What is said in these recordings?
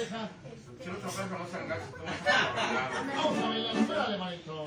Y si no Si no sean gachos. Vamos a bailar, espérale, maestro.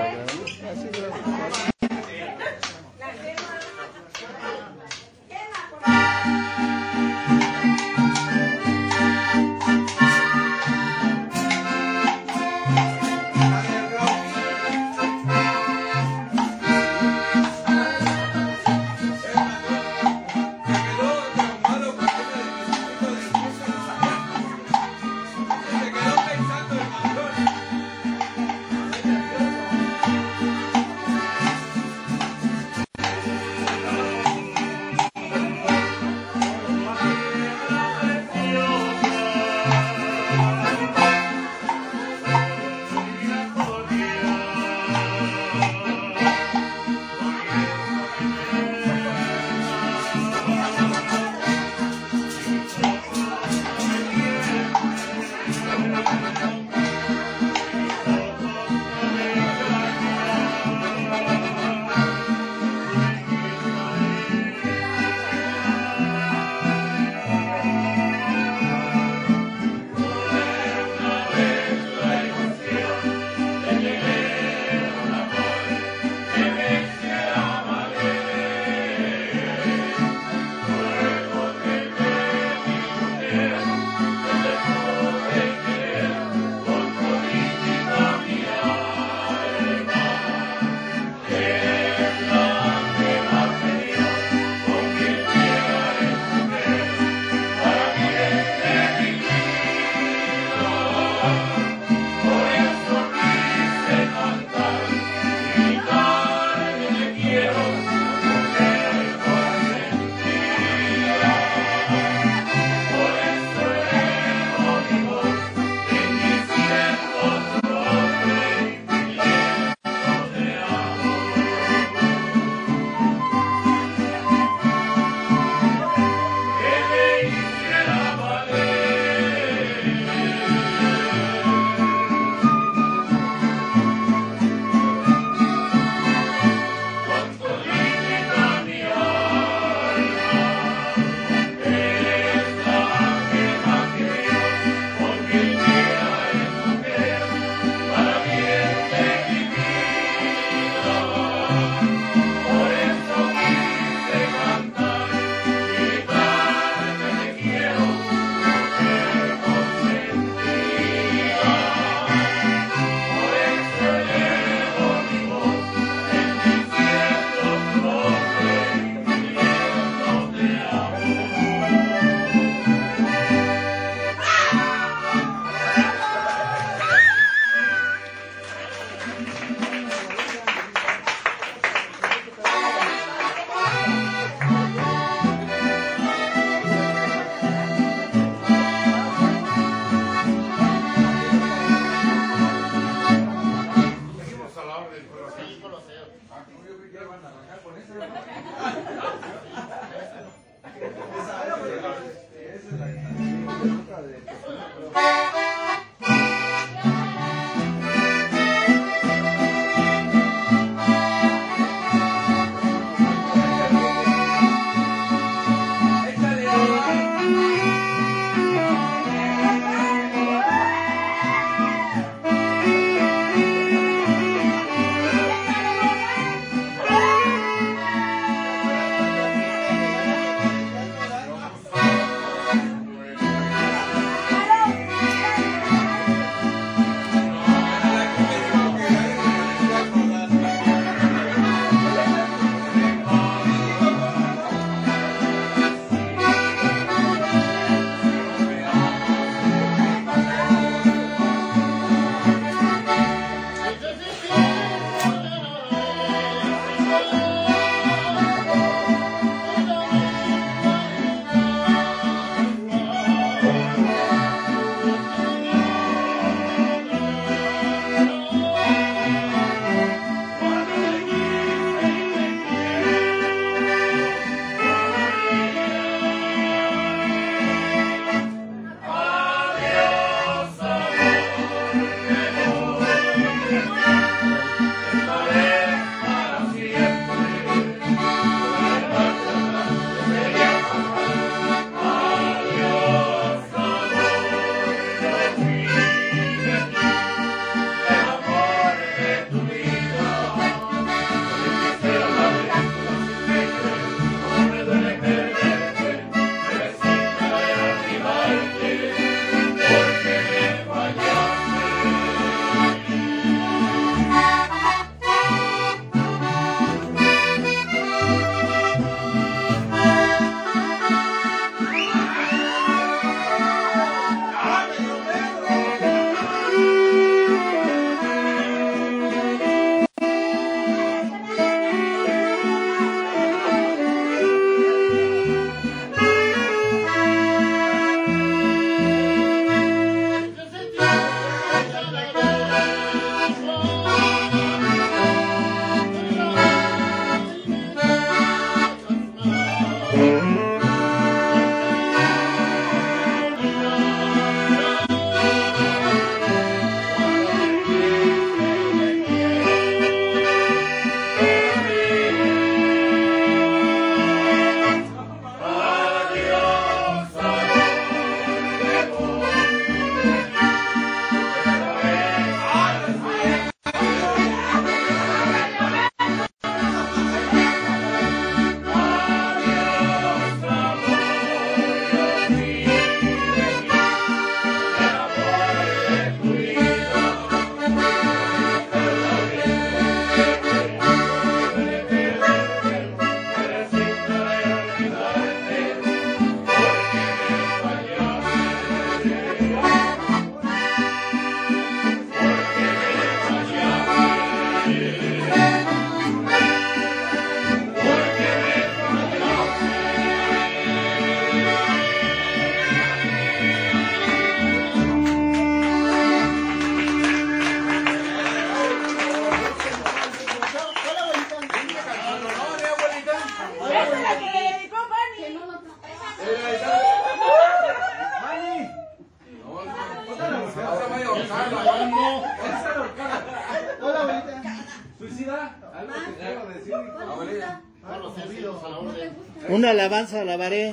alabaré, alabaré.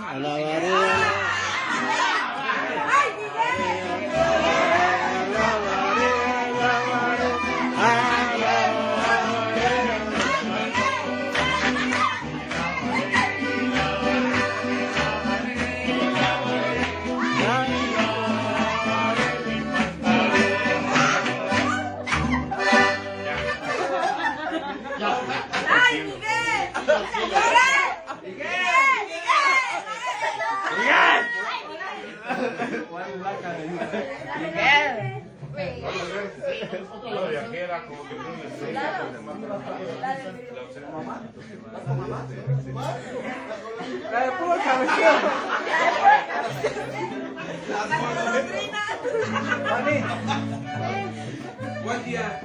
Buen día.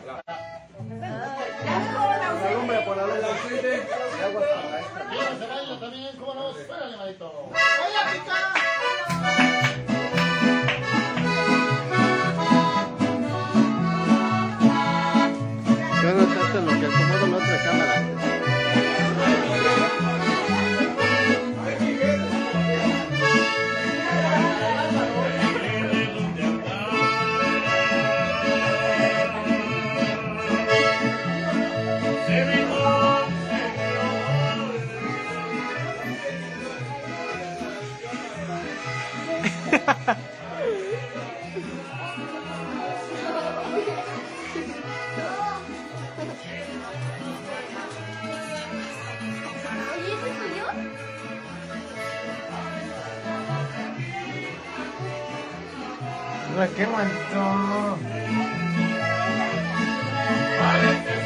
Quiero se baila también, ¿cómo no? Espérale, manito. Yo no tanto en lo que acomodo la otra cámara. Manchón. Pinche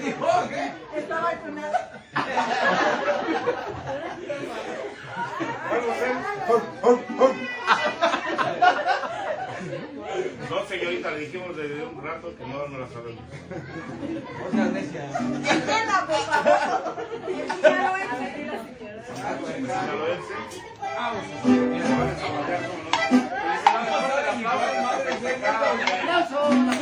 dijo que está vacunada. No, señorita, le dijimos desde un rato que no, no la sabemos. Necia. Vamos. Vamos.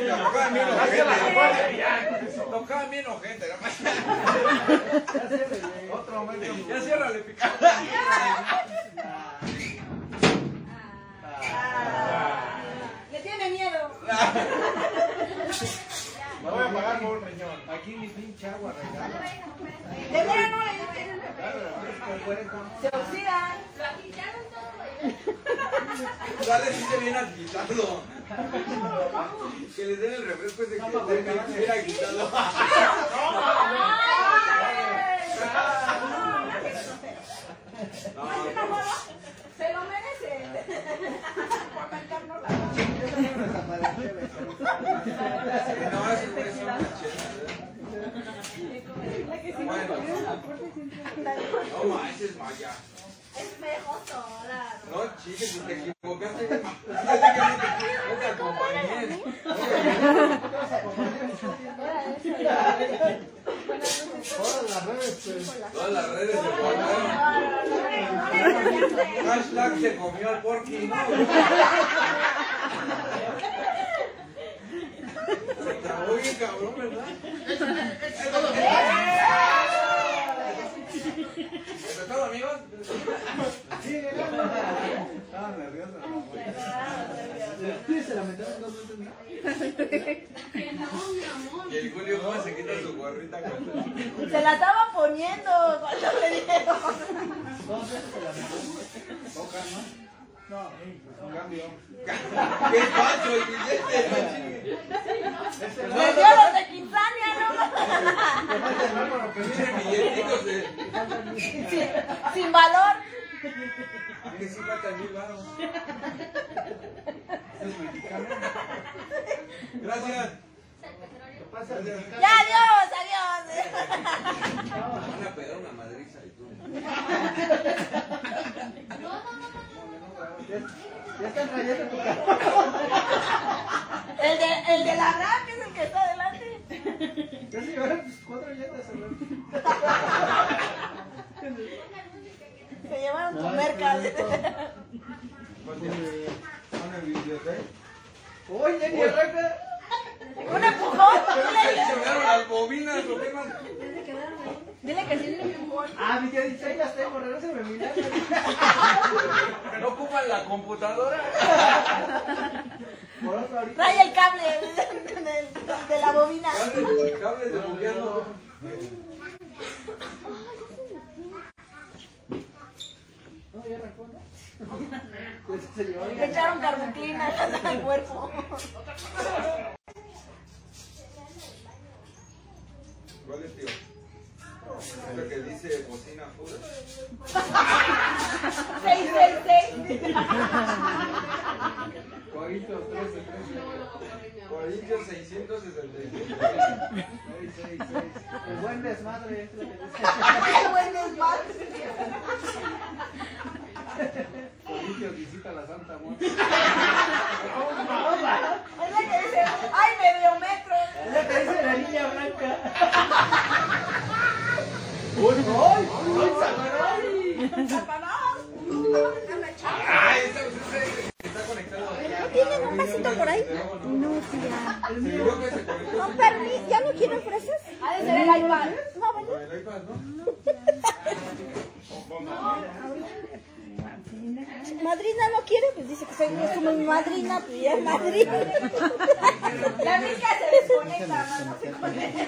Bien ojete. Tocaban bien ojete. Otro momento. Ya ciérrale, picado. Le tiene miedo. Me voy a pagar por un riñón. Aquí ni pinche agua regala. De veras no le Se oxidan. Dale, sí se viene agitado. Que les den el refresco ese que se viene agitado. Se lo merece. No, güey es una No manches, Maya. No, chiques, si te equivocaste. Fíjate que no te, acompañé. Todas las redes, pues. Todas las redes se pagaron. Hashtag se comió al porky, ¿no? Se trabó bien cabrón, ¿verdad? ¿Eso es todo, amigos? Estaba nervioso. Y el Julio, ¿cómo se quita su gorrita cuando... Se la estaba poniendo cuando dieron. Toca, ¿no? No, un cambio. ¡Qué pacho el billete! Le dio los de Quinzania, ¿no? Tiene billetitos de... Sin, valor. Que sí faltan mil baros. Gracias. Ya, adiós, adiós. Van a pegar una madriza y tú. Ya están rayando tu cara. El de, el de la RAM es el que está adelante. Ya se llevaron tus cuatro llantas. Se llevaron tu merca. Son el biblioteca. Oye, ni arranca. Un empujón. Se llevaron las bobinas, ¿o qué más? Dile que sí, un empujón. Ah, mi tía dice, ahí las tengo, regresame mi. ¿No ocupan la computadora? Por otro ahorita. Trae el cable de, de la bobina. Cables, cables de buqueando. No, ya llevaron. Le echaron carbuclina al cuerpo. ¿Cuál es, tío? Es lo que dice bocina pura. 666. Corintios 13, 13. Corintios 667. 666. El buen desmadre es lo que dice. Qué buen desmadre. Corintios visita la Santa Muerte. Es la que dice, ay, medio metro. Es lo que dice la niña blanca. ¡Uy! ¡Ay! ¡Uy! ¡Satanás! Satanás. Esa esa- está conectado. ¿Tienen un vasito por ahí? No, tía. No, permiso, ¿ya no quieren fresas? Ha de ser el iPad. No, bueno. el iPad, ¿no? Madrina no quiere, pues dice que soy no es como mi madrina, pues ya es madrina. La mica se desconecta, no se conecta.